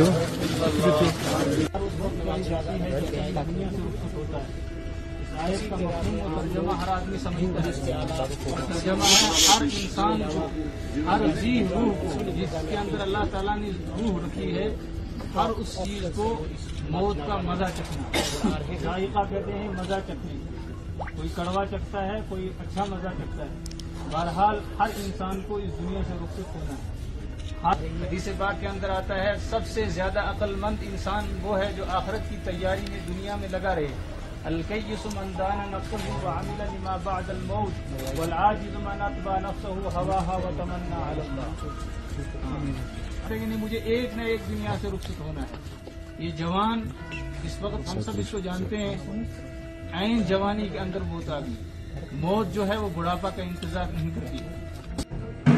हो मफहूम और तर्जमा हर आदमी समझता है तर्जमा है हर इंसान को हर जी रूह को जिसके अंदर अल्लाह ताला ने रूह रखी है हर उस चीज़ को मौत का मज़ा चखना। जायका कहते हैं मज़ा चखने। कोई कड़वा चखता है, कोई अच्छा मज़ा चखता है। बहरहाल, हर इंसान को इस दुनिया से रुखसत होना है। हदीस बाग के अंदर आता है, सबसे ज़्यादा अक्लमंद इंसान वो है जो आखिरत की तैयारी में दुनिया में लगा रहे। अलकैसुमंदान अलल्लाह मुझे एक न एक दुनिया से रुखसत होना है। ये जवान, इस वक्त हम सब इसको जानते हैं। आइन जवानी के अंदर मौत आ गई। मौत जो है वो बुढ़ापा का इंतज़ार नहीं करती।